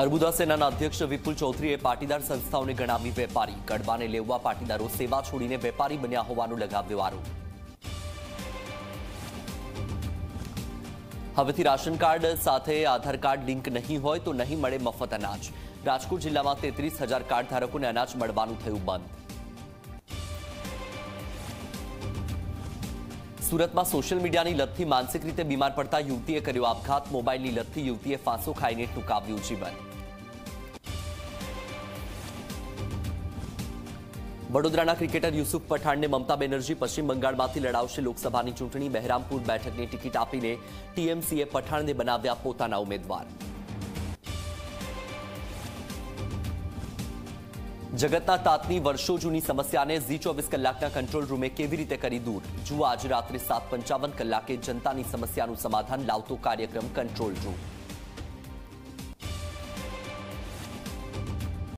અર્બુદા સેનાના અધ્યક્ષ વિપુલ ચૌધરીએ પાટીદાર સંસ્થાઓને ગણાવી વેપારી. કડબાને લેવા પાટીદારો સેવા છોડીને વેપારી બન્યા હોવાનું લગાવ્યો આરોપ. હવેથી રાશન કાર્ડ સાથે આધાર કાર્ડ લિંક નહીં હોય તો નહીં મળે મફત અનાજ. રાજકોટ જિલ્લામાં તેત્રીસ હજાર કાર્ડ ધારકોને અનાજ મળવાનું થયું બંધ. સુરતમાં સોશિયલ મીડિયાની લતથી માનસિક રીતે બીમાર પડતા યુવતીએ કર્યો આપઘાત. મોબાઈલની લતથી યુવતીએ ફાંસો ખાઈને ટૂંકાવ્યું જીવન. વડોદરાના ક્રિકેટર યુસુફ પઠાણને મમતા બેનર્જી પશ્ચિમ બંગાળમાંથી લડાવશે લોકસભાની ચૂંટણી. બહેરામપુર બેઠકની ટિકિટ આપીને ટીએમસીએ પઠાણને બનાવ્યા પોતાના ઉમેદવાર. જગતના તાતની વર્ષો જૂની સમસ્યાને ઝી ચોવીસ કલાકના કંટ્રોલ રૂમે કેવી રીતે કરી દૂર? જુઓ આજે રાત્રે સાત પંચાવન કલાકે જનતાની સમસ્યાનું સમાધાન લાવતો કાર્યક્રમ કંટ્રોલ રૂમ.